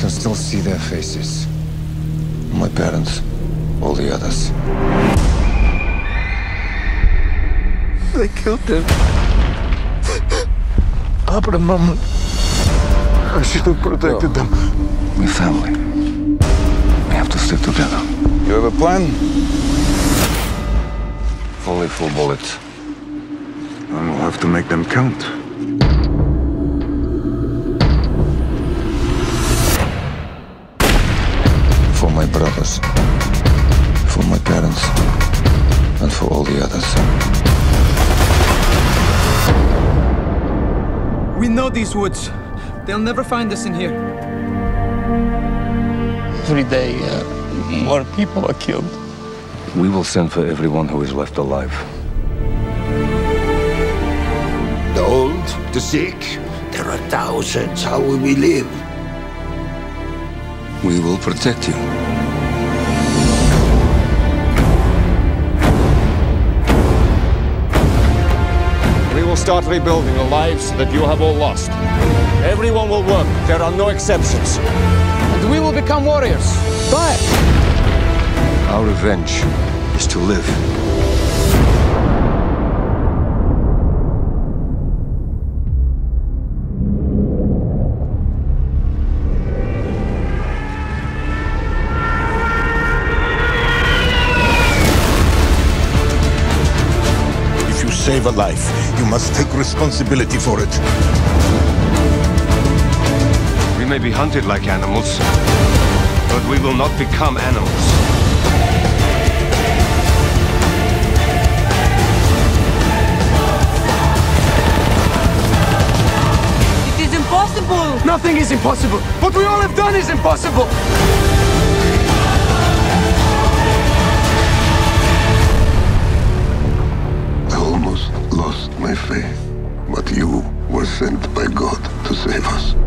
can still see their faces. My parents, all the others. They killed them. Papa and Mama. I should have protected them. We're family. We have to stick together. You have a plan? Only full bullets. Then we'll have to make them count. My brothers. For my parents. And for all the others. We know these woods. They'll never find us in here. Every day, uh, more people are killed. We will send for everyone who is left alive. The old, the sick, there are thousands. How will we live? We will protect you. Will start rebuilding the lives that you have all lost. Everyone will work. There are no exceptions. And we will become warriors. Fire! Our revenge is to live. Save a life, you must take responsibility for it. We may be hunted like animals, but we will not become animals. It is impossible! Nothing is impossible. What we all have done is impossible. Faith, but you were sent by God to save us.